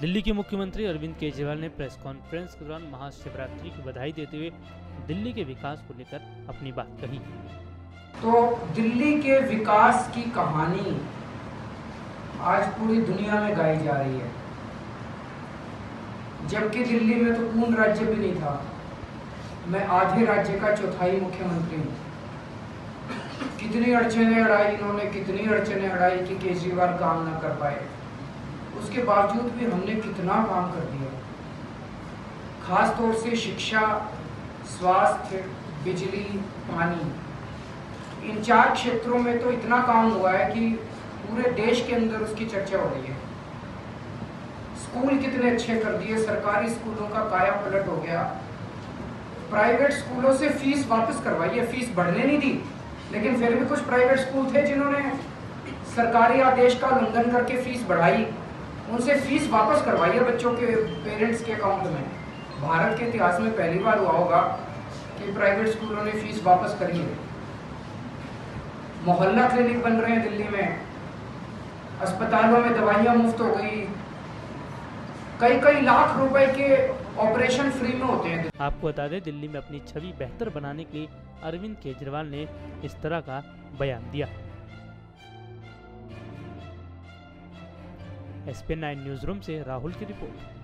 दिल्ली के मुख्यमंत्री अरविंद केजरीवाल ने प्रेस कॉन्फ्रेंस के दौरान महाशिवरात्रि की बधाई देते हुए दिल्ली के विकास को लेकर अपनी बात कही। तो दिल्ली के विकास की कहानी आज पूरी दुनिया में गाई जा रही है। जबकि दिल्ली में तो पूर्ण राज्य भी नहीं था। मैं आधे राज्य का चौथाई मुख्यमंत्री हूँ। कितनी अड़चने अड़ाई, इन्होंने कितनी अड़चने अड़ाई कि केजरीवाल काम ना कर पाए। उसके बावजूद भी हमने कितना काम कर दिया। खास तौर से शिक्षा, स्वास्थ्य, बिजली, पानी। इन चार क्षेत्रों में तो इतना काम हुआ है कि पूरे देश के अंदर उसकी चर्चा हो रही है। स्कूल कितने अच्छे कर दिए, सरकारी स्कूलों का काया पलट हो गया। प्राइवेट स्कूलों से फ़ीस वापस करवाई है, फ़ीस बढ़ने नहीं दी, लेकिन फिर भी कुछ प्राइवेट स्कूल थे जिन्होंने सरकारी आदेश का उल्लंघन करके फ़ीस बढ़ाई। उनसे फ़ीस वापस करवाई है बच्चों के पेरेंट्स के अकाउंट में। भारत के इतिहास में पहली बार हुआ होगा कि प्राइवेट स्कूलों ने फ़ीस वापस करी है मोहल्ला क्लिनिक बन रहे हैं दिल्ली में। अस्पतालों में दवाइयाँ मुफ़्त हो गई। कई कई लाख रुपए के ऑपरेशन फ्री में होते हैं आपको बता दें, दिल्ली में अपनी छवि बेहतर बनाने के लिए अरविंद केजरीवाल ने इस तरह का बयान दिया। एस न्यूज़ रूम से राहुल की रिपोर्ट।